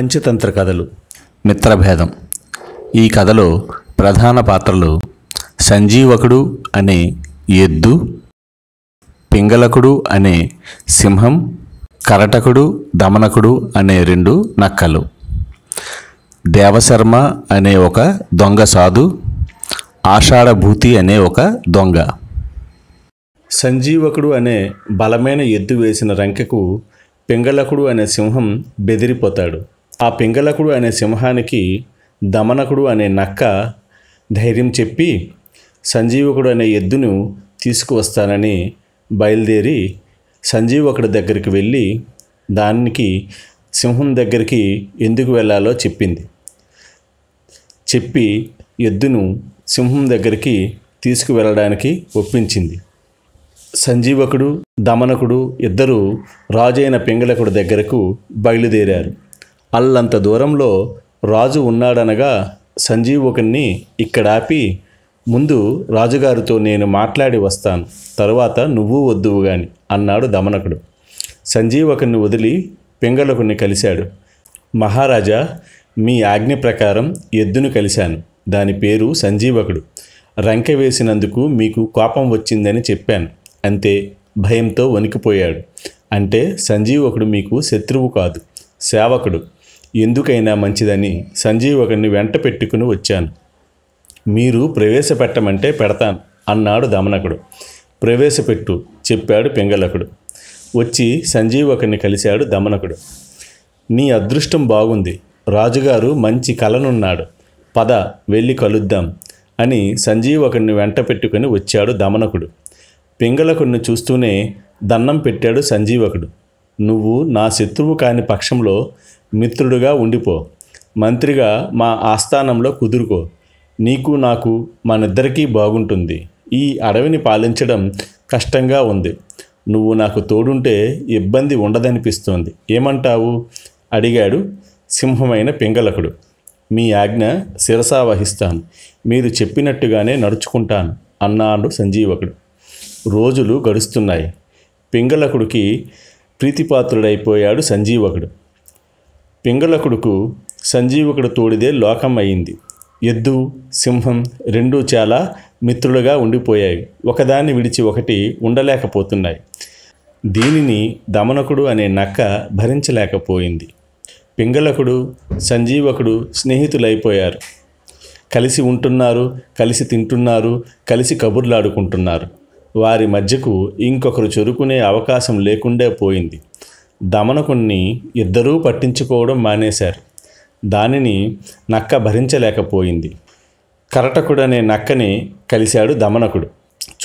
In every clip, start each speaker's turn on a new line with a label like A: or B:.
A: పంచతంత్ర కథలు.
B: మిత్రభేదం. ఈ కథలో ప్రధాన పాత్రలు సంజీవకుడు అనే ఎద్దు పింగళకుడు అనే సింహం కరటకుడు దమనకుడు అనే రెండు నక్కలు. దేవశర్మ అనే ఒక దొంగ సాధు ఆషాఢభూతి అనే ఒక దొంగ.
A: సంజీవకుడు అనే బలమైన ఎద్దు వేసిన రంకెకు పింగళకుడు అనే సింహం బెదిరిపోతాడు. ఆ పింగళకుడు అనే సింహానికి దమనకుడు అనే నక్క ధైర్యం చెప్పి సంజీవకుడు అనే ఎద్దును తీసుకువస్తానని బయలుదేరి సంజీవకుడి దగ్గరికి వెళ్ళి దానికి సింహం దగ్గరికి ఎందుకు వెళ్ళాలో చెప్పింది. చెప్పి ఎద్దును సింహం దగ్గరికి తీసుకువెళ్ళడానికి ఒప్పించింది. సంజీవకుడు దమనకుడు ఇద్దరూ రాజైన పింగళకుడి దగ్గరకు బయలుదేరారు. అల్లంత దూరంలో రాజు ఉన్నాడనగా సంజీవకుని ఇక్కడ ఆపి ముందు రాజుగారితో నేను మాట్లాడి వస్తాను తరువాత నువ్వు వద్దువు గాని అన్నాడు దమనకుడు. సంజీవకుని వదిలి పింగళకుని కలిశాడు. మహారాజా మీ ఆజ్ఞ ప్రకారం ఎద్దును కలిశాను దాని పేరు సంజీవకుడు రంకె వేసినందుకు మీకు కోపం వచ్చిందని చెప్పాను అంతే భయంతో వణికిపోయాడు. అంటే సంజీవకుడు మీకు శత్రువు కాదు సేవకుడు. ఎందుకైనా మంచిదని సంజీవ్ ఒకరిని వెంట పెట్టుకుని వచ్చాను. మీరు ప్రవేశపెట్టమంటే పెడతాను అన్నాడు దమనకుడు. ప్రవేశపెట్టు చెప్పాడు పింగళకుడు. వచ్చి సంజీవ్ ఒకరిని కలిశాడు దమనకుడు. నీ అదృష్టం బాగుంది. రాజుగారు మంచి కలనున్నాడు. పద వెళ్ళి కలుద్దాం అని సంజీవకుడిని వెంట పెట్టుకుని వచ్చాడు దమనకుడు. పింగళకుడిని చూస్తూనే దన్నం పెట్టాడు సంజీవకుడు. నువ్వు నా శత్రువు కాని పక్షంలో మిత్రుడుగా ఉండిపో. మంత్రిగా మా ఆస్థానంలో కుదురుకో. నీకు నాకు మనిద్దరికీ బాగుంటుంది. ఈ అడవిని పాలించడం కష్టంగా ఉంది. నువ్వు నాకు తోడుంటే ఇబ్బంది ఉండదనిపిస్తోంది. ఏమంటావు? అడిగాడు సింహమైన పింగళకుడు. మీ ఆజ్ఞ శిరసా వహిస్తాను. మీరు చెప్పినట్టుగానే నడుచుకుంటాను అన్నాడు సంజీవకుడు. రోజులు గడుస్తున్నాయి. పింగళకుడికి ప్రీతిపాత్రుడైపోయాడు సంజీవకుడు. పింగళకుడుకు సంజీవకుడు తోడిదే లోకం అయింది. ఎద్దు సింహం రెండూ చాలా మిత్రులుగా ఉండిపోయాయి. ఒకదాన్ని విడిచి ఒకటి ఉండలేకపోతున్నాయి. దీనిని దమనకుడు అనే నక్క భరించలేకపోయింది. పింగళకుడు సంజీవకుడు స్నేహితులైపోయారు. కలిసి ఉంటున్నారు కలిసి తింటున్నారు కలిసి కబుర్లాడుకుంటున్నారు. వారి మధ్యకు ఇంకొకరు చొరుకునే అవకాశం లేకుండా పోయింది. దమనకుణ్ణి ఇద్దరూ పట్టించుకోవడం మానేశారు. దానిని నక్క భరించలేకపోయింది. కరటకుడనే నక్కని కలిశాడు దమనకుడు.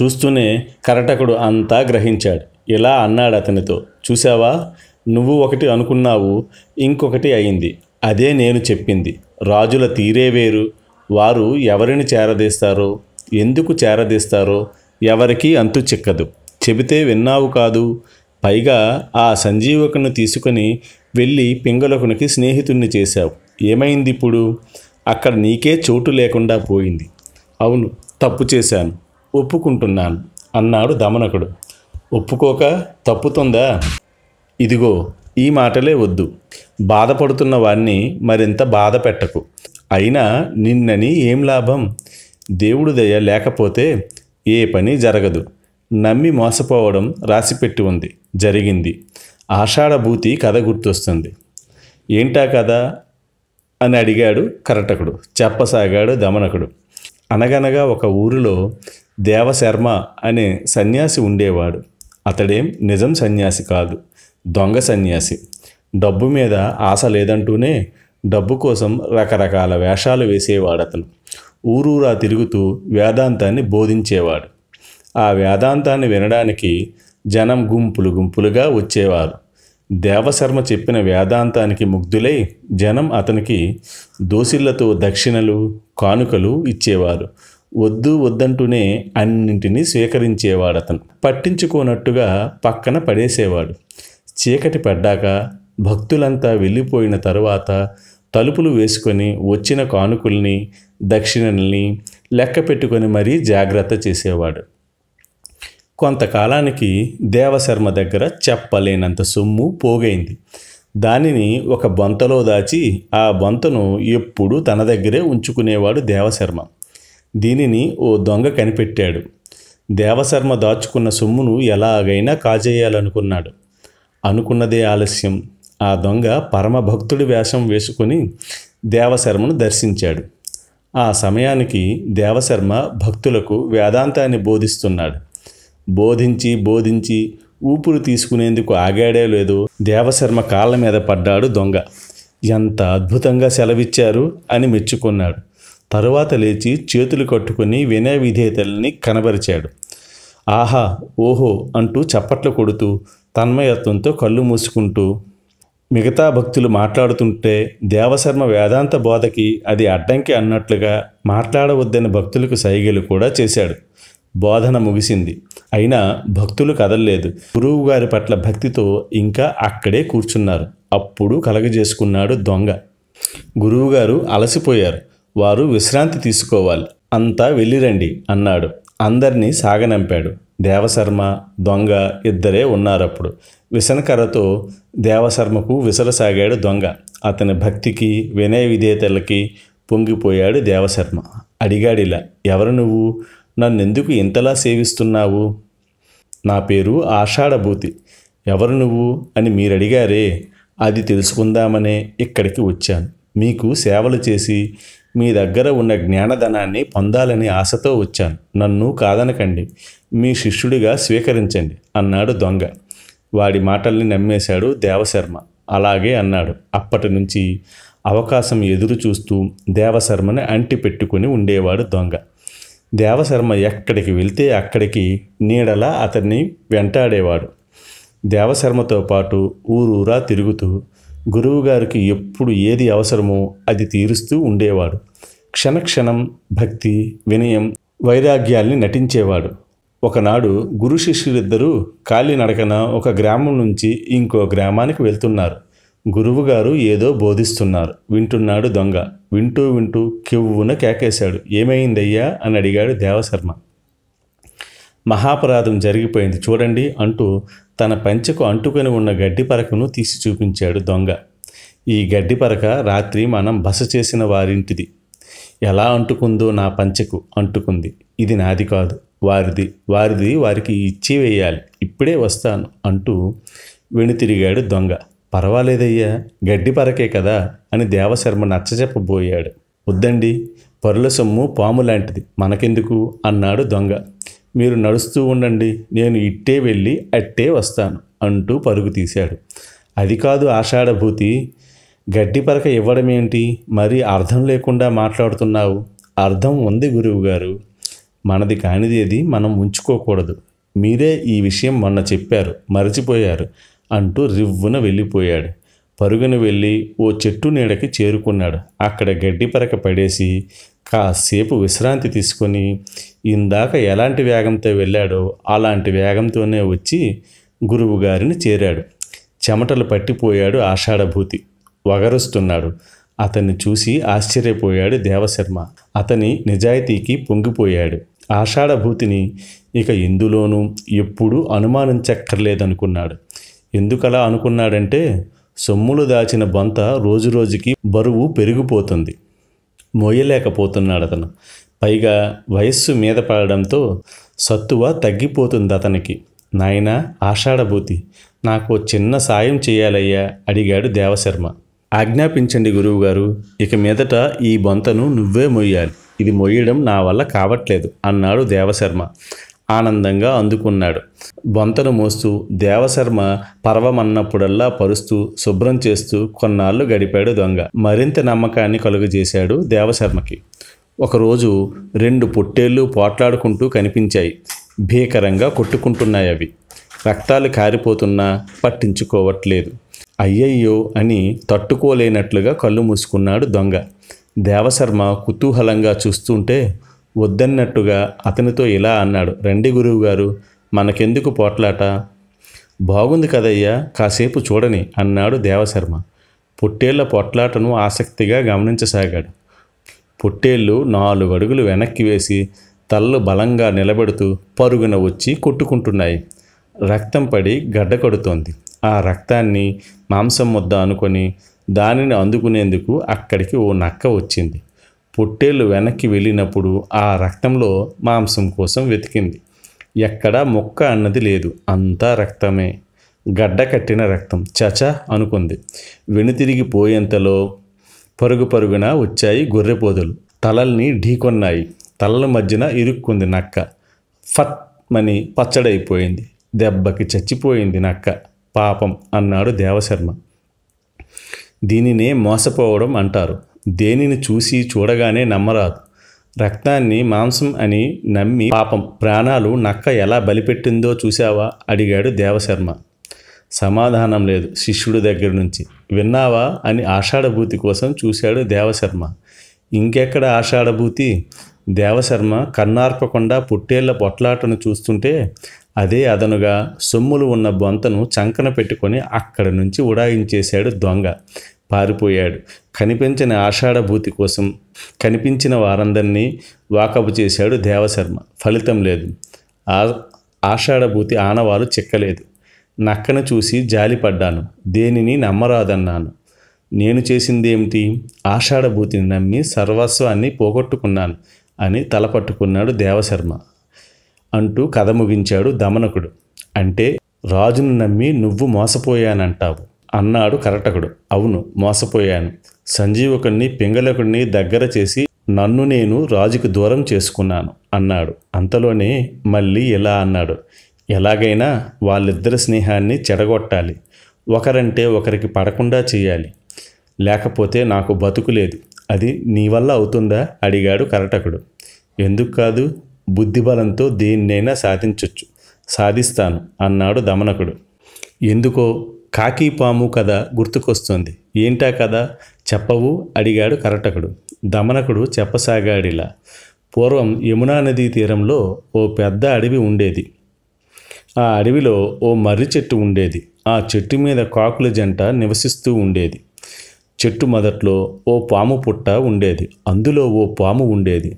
A: చూస్తూనే కరటకుడు అంతా గ్రహించాడు. ఇలా అన్నాడు అతనితో. చూసావా నువ్వు ఒకటి అనుకున్నావు ఇంకొకటి అయింది. అదే నేను చెప్పింది. రాజుల తీరే వేరు. వారు ఎవరిని చేరదీస్తారో? ఎందుకు చేరదీస్తారో? ఎవరికీ అంతు చిక్కదు. చెబితే విన్నావు కాదు. పైగా ఆ సంజీవకుని తీసుకొని వెళ్ళి పింగళకునికి స్నేహితుణ్ణి చేశావు. ఏమైంది ఇప్పుడు? అక్కడ నీకే చోటు లేకుండా పోయింది. అవును తప్పు చేశాను. ఒప్పుకుంటున్నాను అన్నాడు దమనకుడు. ఒప్పుకోక తప్పుతుందా? ఇదిగో ఈ మాటలే వద్దు. బాధపడుతున్న వాణ్ణి మరింత బాధ పెట్టకు. అయినా నిన్నని ఏం లాభం? దేవుడు దయ లేకపోతే ఏ పని జరగదు. నమ్మి మోసపోవడం రాసిపెట్టి ఉంది. జరిగింది. ఆషాఢభూతి కథ గుర్తొస్తుంది. ఏంటా కథ? అని అడిగాడు కరటకుడు చెప్పసాగాడు దమనకుడు. అనగనగా ఒక ఊరిలో దేవశర్మ అనే సన్యాసి ఉండేవాడు. అతడేం నిజం సన్యాసి కాదు. దొంగ సన్యాసి. డబ్బు మీద ఆశ లేదంటూనే డబ్బు కోసం రకరకాల వేషాలు వేసేవాడు అతను ఊరూరా తిరుగుతూ వేదాంతాన్ని బోధించేవాడు. ఆ వేదాంతాన్ని వినడానికి జనం గుంపులు గుంపులుగా వచ్చేవారు. దేవశర్మ చెప్పిన వేదాంతానికి ముగ్ధులై జనం అతనికి దోసిళ్ళతో దక్షిణలు కానుకలు ఇచ్చేవారు. వద్దు వద్దంటూనే అన్నింటినీ స్వీకరించేవాడు అతను పట్టించుకోనట్టుగా పక్కన పడేసేవాడు. చీకటి పడ్డాక భక్తులంతా వెళ్ళిపోయిన తరువాత తలుపులు వేసుకొని వచ్చిన కానుకల్ని దక్షిణల్ని లెక్క పెట్టుకొని మరీ జాగ్రత్త చేసేవాడు. కొంతకాలానికి దేవశర్మ దగ్గర చెప్పలేనంత సొమ్ము పోగైంది. దానిని ఒక బొంతలో దాచి ఆ బొంతను ఎప్పుడూ తన దగ్గరే ఉంచుకునేవాడు దేవశర్మ. దీనిని ఓ దొంగ కనిపెట్టాడు. దేవశర్మ దాచుకున్న సొమ్మును ఎలాగైనా కాజేయాలనుకున్నాడు. అనుకున్నదే ఆలస్యం. ఆ దొంగ పరమభక్తుడి వేషం వేసుకుని దేవశర్మను దర్శించాడు. ఆ సమయానికి దేవశర్మ భక్తులకు వేదాంతాన్ని బోధిస్తున్నాడు. బోధించి బోధించి ఊపిరి తీసుకునేందుకు ఆగాడే లేదో దేవశర్మ కాళ్ళ మీద పడ్డాడు దొంగ. ఎంత అద్భుతంగా సెలవిచ్చారు అని మెచ్చుకున్నాడు. తరువాత లేచి చేతులు కట్టుకుని వినయ విధేయతల్ని కనబరిచాడు. ఆహా ఓహో అంటూ చప్పట్లు కొడుతూ తన్మయత్వంతో కళ్ళు మూసుకుంటూ మిగతా భక్తులు మాట్లాడుతుంటే దేవశర్మ వేదాంత బోధకి అది అడ్డంకి అన్నట్లుగా మాట్లాడవద్దని భక్తులకు సైగలు కూడా చేశాడు. బోధన ముగిసింది. అయినా భక్తులు కదలలేదు. గురువు గారి పట్ల భక్తితో ఇంకా అక్కడే కూర్చున్నారు. అప్పుడు కలగజేసుకున్నాడు దొంగ. గురువుగారు అలసిపోయారు. వారు విశ్రాంతి తీసుకోవాలి. అంతా వెళ్ళిరండి అన్నాడు. అందరినీ సాగనంపాడు. దేవశర్మ దొంగ ఇద్దరే ఉన్నారప్పుడు. విసనకర్రతో దేవశర్మకు విసరసాగాడు దొంగ. అతని భక్తికి వినయ విధేయతలకి పొంగిపోయాడు దేవశర్మ. అడిగాడిలా ఎవరు నువ్వు? నన్నెందుకు ఇంతలా సేవిస్తున్నావు? నా పేరు ఆషాఢభూతి. ఎవరు నువ్వు? అని మీరు అడిగారే అది తెలుసుకుందామనే ఇక్కడికి వచ్చాను. మీకు సేవలు చేసి మీ దగ్గర ఉన్న జ్ఞానధనాన్ని పొందాలని ఆశతో వచ్చాను. నన్ను కాదనకండి. మీ శిష్యుడిగా స్వీకరించండి అన్నాడు దొంగ. వాడి మాటల్ని నమ్మేశాడు దేవశర్మ. అలాగే అన్నాడు. అప్పటి నుంచి అవకాశం ఎదురు చూస్తూ దేవశర్మని అంటి పెట్టుకుని ఉండేవాడు దొంగ. దేవశర్మ ఎక్కడికి వెళ్తే అక్కడికి నీడలా అతన్ని వెంటాడేవాడు. దేవశర్మతో పాటు ఊరూరా తిరుగుతూ గురువుగారికి ఎప్పుడు ఏది అవసరమో అది తీరుస్తూ ఉండేవాడు. క్షణక్షణం భక్తి వినయం వైరాగ్యాల్ని నటించేవాడు. ఒకనాడు గురు శిష్యులిద్దరూ కాలినడకన ఒక గ్రామం నుంచి ఇంకో గ్రామానికి వెళ్తున్నారు. గురువుగారు ఏదో బోధిస్తున్నారు. వింటున్నాడు దొంగ. వింటూ వింటూ కెవ్వున కేకేశాడు. ఏమైందయ్యా? అని అడిగాడు దేవశర్మ. మహాపరాధం జరిగిపోయింది చూడండి అంటూ తన పంచెకు అంటుకొని ఉన్న గడ్డి పరకను తీసి చూపించాడు దొంగ. ఈ గడ్డి పరక రాత్రి మనం బస చేసిన వారింటిది. ఎలా అంటుకుందో నా పంచెకు అంటుకుంది. ఇది నాది కాదు వారిది వారిది వారికి ఇచ్చి వేయాలి. ఇప్పుడే వస్తాను అంటూ వెనుతిరిగాడు దొంగ. పర్వాలేదయ్యా గడ్డి పరకే కదా అని దేవశర్మ నచ్చజెప్పబోయాడు. వద్దండి పరుల సొమ్ము పాము లాంటిది మనకెందుకు? అన్నాడు దొంగ. మీరు నడుస్తూ ఉండండి నేను ఇట్టే వెళ్ళి అట్టే వస్తాను అంటూ పరుగు తీశాడు. అది కాదు ఆషాఢభూతి గడ్డి పరక ఇవ్వడమేంటి మరి అర్థం లేకుండా మాట్లాడుతున్నావు. అర్థం ఉంది గురువుగారు. మనది కానిదేది మనం ఉంచుకోకూడదు. మీరే ఈ విషయం మొన్న చెప్పారు మరచిపోయారు అంటూ రివ్వున వెళ్ళిపోయాడు. పరుగున వెళ్ళి ఓ చెట్టు నీడకి చేరుకున్నాడు. అక్కడ గడ్డి పరక పడేసి కాసేపు విశ్రాంతి తీసుకొని ఇందాక ఎలాంటి వేగంతో వెళ్ళాడో అలాంటి వేగంతోనే వచ్చి గురువు గారిని చేరాడు. చెమటలు పట్టిపోయాడు ఆషాఢభూతి. వగరుస్తున్నాడు. అతన్ని చూసి ఆశ్చర్యపోయాడు దేవశర్మ. అతని నిజాయితీకి పొంగిపోయాడు. ఆషాఢభూతిని ఇక ఎందులోనూ ఎప్పుడూ అనుమానించక్కర్లేదనుకున్నాడు. ఎందుకలా అనుకున్నాడంటే సొమ్ములు దాచిన బొంత రోజురోజుకి బరువు పెరిగిపోతుంది. మోయలేకపోతున్నాడు అతను పైగా వయస్సు మీద పడడంతో సత్తువ తగ్గిపోతుంది అతనికి. నాయన ఆషాఢభూతి నాకు చిన్న సాయం చేయాలయ్యా అడిగాడు దేవశర్మ. ఆజ్ఞాపించండి గురువుగారు ఇక మీదట ఈ బొంతను నువ్వే మొయ్యాలి. ఇది మొయ్యడం నా వల్ల కావట్లేదు అన్నాడు దేవశర్మ. ఆనందంగా అందుకున్నాడు. బొంతను మోస్తూ దేవశర్మ పర్వమన్నప్పుడల్లా పరుస్తూ శుభ్రం చేస్తూ కొన్నాళ్ళు గడిపాడు దొంగ. మరింత నమ్మకాన్ని కలుగజేశాడు దేవశర్మకి. ఒకరోజు రెండు పొట్టేళ్ళు పోట్లాడుకుంటూ కనిపించాయి. భీకరంగా కొట్టుకుంటున్నాయి అవి. రక్తాలు కారిపోతున్నా పట్టించుకోవట్లేదు. అయ్యయ్యో అని తట్టుకోలేనట్లుగా కళ్ళు మూసుకున్నాడు దొంగ. దేవశర్మ కుతూహలంగా చూస్తుంటే వద్దన్నట్టుగా అతనితో ఇలా అన్నాడు. రండి గురువుగారు మనకెందుకు పోట్లాట? బాగుంది కదయ్యా కాసేపు చూడని అన్నాడు దేవశర్మ. పొట్టేళ్ళ పొట్లాటను ఆసక్తిగా గమనించసాగాడు. పొట్టేళ్ళు నాలుగు అడుగులు వెనక్కి వేసి తలలు బలంగా నిలబెడుతూ పరుగున వచ్చి కొట్టుకుంటున్నాయి. రక్తం పడి గడ్డ కడుతోంది. ఆ రక్తాన్ని మాంసం ముద్ద అనుకొని దానిని అందుకునేందుకు అక్కడికి ఓ నక్క వచ్చింది. పొట్టేళ్ళు వెనక్కి వెళ్ళినప్పుడు ఆ రక్తంలో మాంసం కోసం వెతికింది. ఎక్కడా మొక్క అన్నది లేదు. అంతా రక్తమే. గడ్డ కట్టిన రక్తం. చచ అనుకుంది. వెనుతిరిగి పోయేంతలో పరుగు పరుగున వచ్చాయి గొర్రెపోదులు తలల్ని ఢీకొన్నాయి. తలల మధ్యన ఇరుక్కుంది నక్క. ఫట్ మని పచ్చడైపోయింది. దెబ్బకి చచ్చిపోయింది నక్క. పాపం అన్నాడు దేవశర్మ. దీనినే మోసపోవడం అంటారు. దేనిని చూసి చూడగానే నమ్మరాదు. రక్తాన్ని మాంసం అని నమ్మి పాపం ప్రాణాలు నక్క ఎలా బలిపెట్టిందో చూశావా? అడిగాడు దేవశర్మ. సమాధానం లేదు. శిష్యుడి దగ్గర నుంచి. విన్నావా? అని ఆషాఢభూతి కోసం చూశాడు దేవశర్మ. ఇంకెక్కడ ఆషాఢభూతి? దేవశర్మ కన్నార్పకుండా పుట్టేళ్ళ పొట్లాటను చూస్తుంటే అదే అదనుగా సొమ్ములు ఉన్న బొంతను చంకన పెట్టుకొని అక్కడి నుంచి ఉడాయించేశాడు దొంగ. పారిపోయాడు. కనిపించిన ఆషాఢభూతి కోసం కనిపించిన వారందరినీ వాకపు చేశాడు దేవశర్మ. ఫలితం లేదు. ఆ ఆషాఢభూతి ఆనవాలు చిక్కలేదు. నక్కను చూసి జాలిపడ్డాను. దేనిని నమ్మరాదన్నాను. నేను చేసిందేమిటి? ఆషాఢభూతిని నమ్మి సర్వస్వాన్ని పోగొట్టుకున్నాను అని తలపట్టుకున్నాడు దేవశర్మ. అంటూ కథ ముగించాడు దమనకుడు. అంటే రాజును నమ్మి నువ్వు మోసపోయానంటావు అన్నాడు కరటకుడు. అవును మోసపోయాను. సంజీవకుణ్ణి పింగళకుణ్ణి దగ్గర చేసి నన్ను నేను రాజుకు దూరం చేసుకున్నాను అన్నాడు. అంతలోనే మళ్ళీ ఇలా అన్నాడు? ఎలాగైనా వాళ్ళిద్దరి స్నేహాన్ని చెడగొట్టాలి. ఒకరంటే ఒకరికి పడకుండా చేయాలి. లేకపోతే నాకు బతుకు లేదు. అది నీ వల్ల అవుతుందా? అడిగాడు కరటకుడు ఎందుకు కాదు? బుద్ధిబలంతో దేన్నైనా సాధించొచ్చు. సాధిస్తాను అన్నాడు దమనకుడు. ఎందుకో? కాకి పాము కథ గుర్తుకొస్తుంది. ఏంటా కథ? చెప్పవు అడిగాడు కరటకుడు దమనకుడు చెప్పసాగాడిలా. పూర్వం యమునా నదీ తీరంలో ఓ పెద్ద అడవి ఉండేది. ఆ అడవిలో ఓ మర్రి చెట్టు ఉండేది. ఆ చెట్టు మీద కాకుల జంట నివసిస్తూ ఉండేది. చెట్టు మొదట్లో ఓ పాము పుట్ట ఉండేది. అందులో ఓ పాము ఉండేది.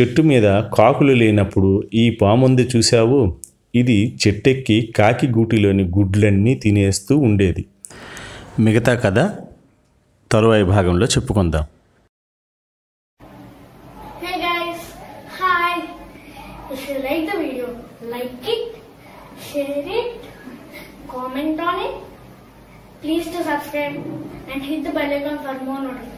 A: చెట్టు మీద కాకులు లేనప్పుడు ఈ పాముంది చూశావు? ఇది చెట్టెక్కి కాకి గూటిలోని గుడ్లన్నీ తినేస్తూ ఉండేది. మిగతా కథ తరువాయి భాగంలో చెప్పుకుందాం.
C: ಹಿದ್ದು ಬಲೆಗಳು ಬರ್ಮೋ ನೋಡ್ರಿ